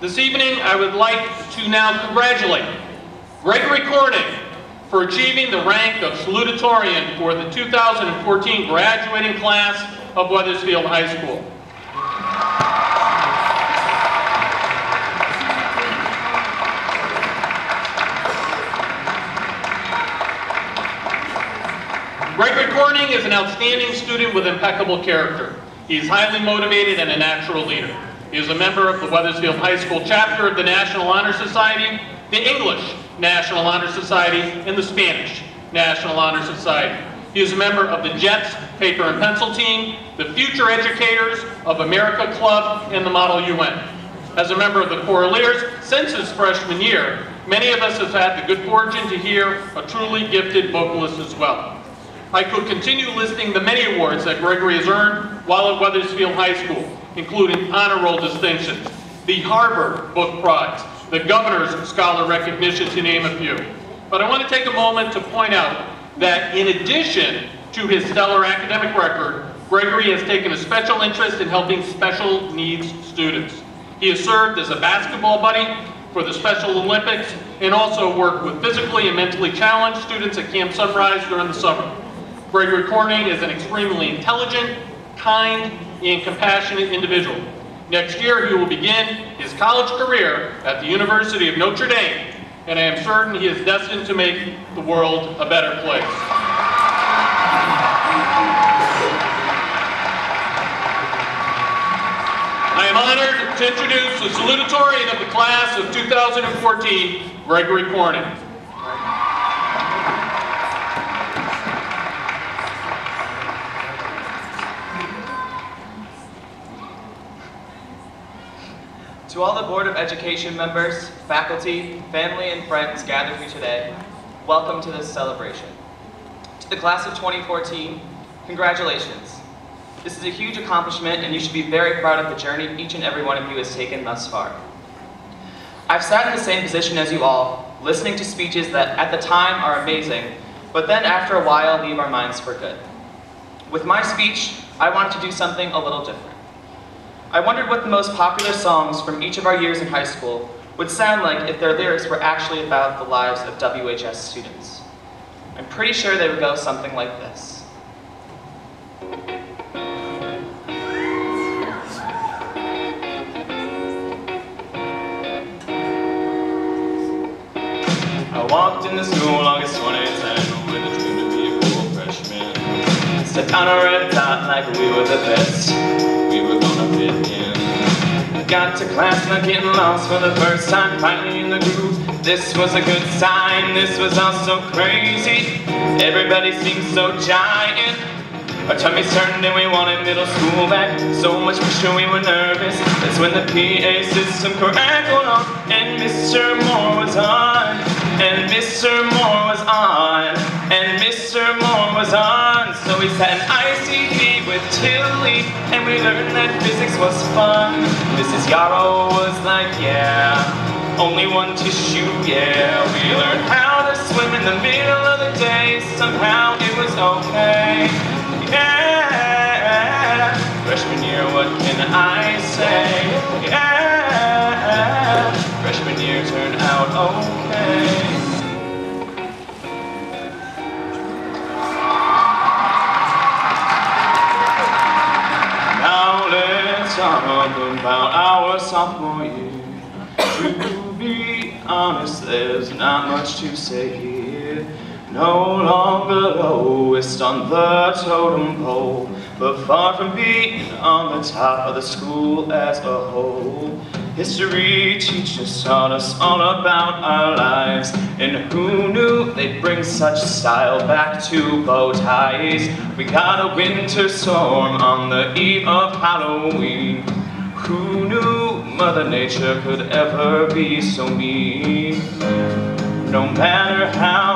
This evening, I would like to now congratulate Gregory Corning for achieving the rank of salutatorian for the 2014 graduating class of Wethersfield High School. Gregory Corning is an outstanding student with impeccable character. He is highly motivated and a natural leader. He is a member of the Wethersfield High School chapter of the National Honor Society, the English National Honor Society, and the Spanish National Honor Society. He is a member of the Jets paper and pencil team, the Future Educators of America Club, and the Model UN. As a member of the Choraleers since his freshman year, many of us have had the good fortune to hear a truly gifted vocalist as well. I could continue listing the many awards that Gregory has earned while at Wethersfield High School, including honor roll distinctions, the Harvard Book Prize, the Governor's Scholar Recognition, to name a few. But I want to take a moment to point out that in addition to his stellar academic record, Gregory has taken a special interest in helping special needs students. He has served as a basketball buddy for the Special Olympics and also worked with physically and mentally challenged students at Camp Sunrise during the summer. Gregory Corning is an extremely intelligent, kind, and compassionate individual. Next year, he will begin his college career at the University of Notre Dame, and I am certain he is destined to make the world a better place. I am honored to introduce the salutatorian of the class of 2014, Gregory Corning. To all the Board of Education members, faculty, family, and friends gathered here today, welcome to this celebration. To the class of 2014, congratulations. This is a huge accomplishment and you should be very proud of the journey each and every one of you has taken thus far. I've sat in the same position as you all, listening to speeches that at the time are amazing, but then after a while leave our minds for good. With my speech, I wanted to do something a little different. I wondered what the most popular songs from each of our years in high school would sound like if their lyrics were actually about the lives of WHS students. I'm pretty sure they would go something like this. I walked into school August 2010 with a dream to be a cool freshman. Stepped on a red dot like we were the best. Got to class not getting lost for the first time, finally in the groove. This was a good sign, this was all so crazy. Everybody seemed so giant. Our tummies turned and we wanted middle school back So much pressure we were nervous That's when the PA system crackled on And Mr. Moore was on And Mr. Moore was on And Mr. Moore was on So we with Tilly And we learned that physics was fun Mrs. Yarrow was like, yeah Only one tissue, yeah We learned how to swim in the middle talk about our sophomore year. To be honest, there's not much to say here. No longer lowest on the totem pole, but far from being on the top of the school as a whole. History teachers taught us all about our lives, and who knew they'd bring such style back to bow ties? We got a winter storm on the eve of Halloween. Who knew Mother Nature could ever be so mean? No matter how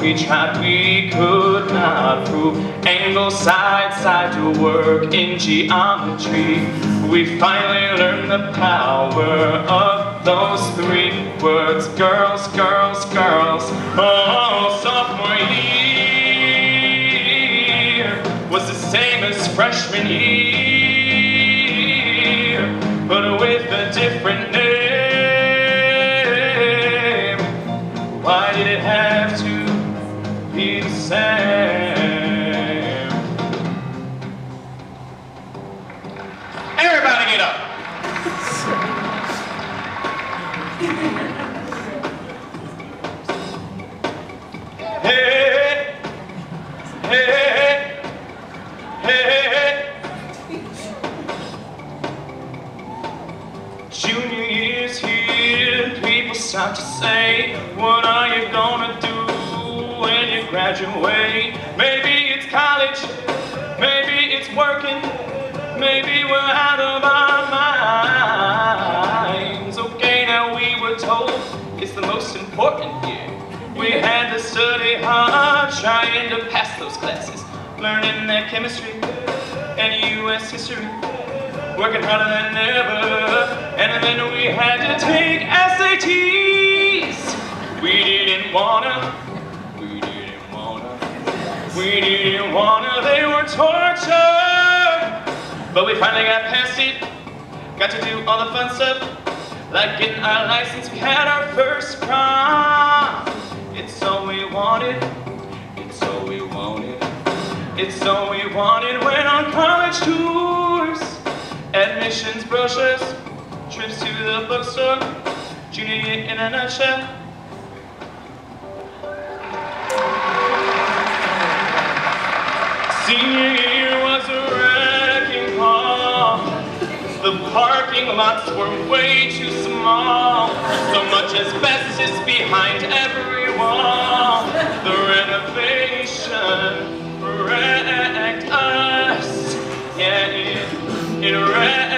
we tried, we could not prove angle side side to work in geometry. We finally learned the power of those three words: girls, girls, girls. Oh, sophomore year was the same as freshman year, same. Everybody get up. Hey, hey, hey. Junior year's here, people start to say, What are you gonna do when you graduate? Maybe it's college, maybe it's working, maybe we're out of our minds. Okay, now we were told it's the most important year. We had to study hard, trying to pass those classes, learning their chemistry and U.S. history working harder than ever. And then we had to take SATs. We didn't wanna, we didn't wanna, they were torture. But we finally got past it, got to do all the fun stuff, like getting our license. We had our first prom. It's all we wanted, it's all we wanted. It's all we wanted, went on college tours. Admissions brochures, trips to the bookstore, junior year in a nutshell. Senior year was a wrecking ball. The parking lots were way too small. So much asbestos behind every wall. The renovation wrecked us. Yeah, it it wrecked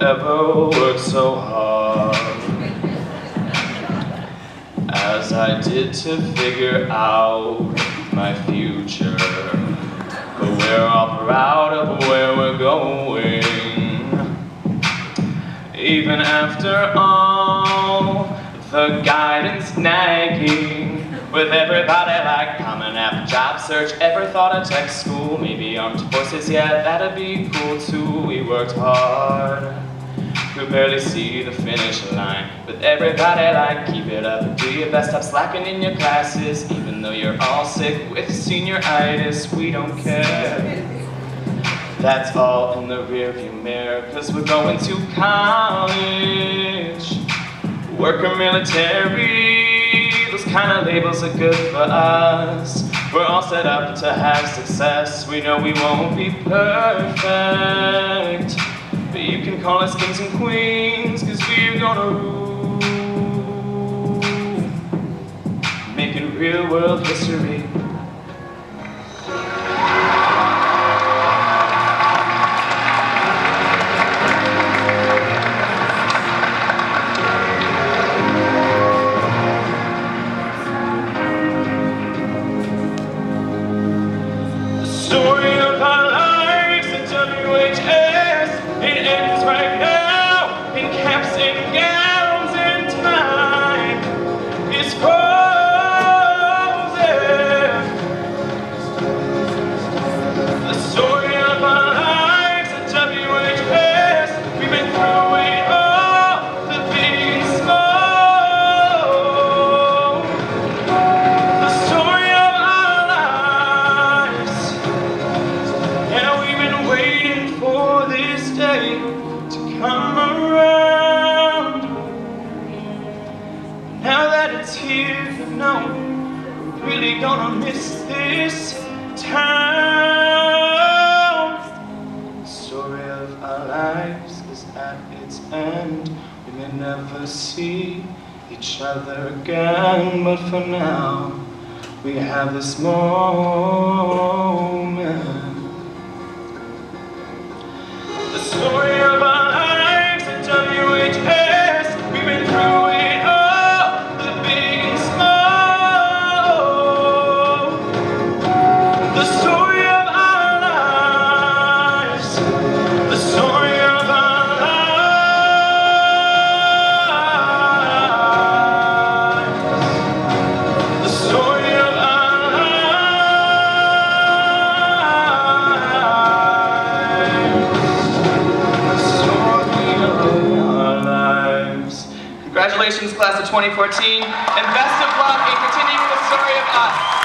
ever worked so hard as I did to figure out my future. But we're all proud of where we're going. Even after all the guidance nagging with everybody like Common App job search. Ever thought of tech school? Maybe armed forces, yeah, that'd be cool too. We worked hard. Could barely see the finish line. But everybody like, keep it up, do your best, stop slacking in your classes. Even though you're all sick with senioritis, we don't care. That's all in the rearview mirror, cause we're going to college. Worker military, those kind of labels are good for us. We're all set up to have success. We know we won't be perfect. But you can call us kings and queens, cause we're gonna rule. Making real world history. Really gonna miss this town. The story of our lives is at its end. We may never see each other again, but for now, we have this moment. The story Congratulations, class of 2014, and best of luck in continuing the story of us.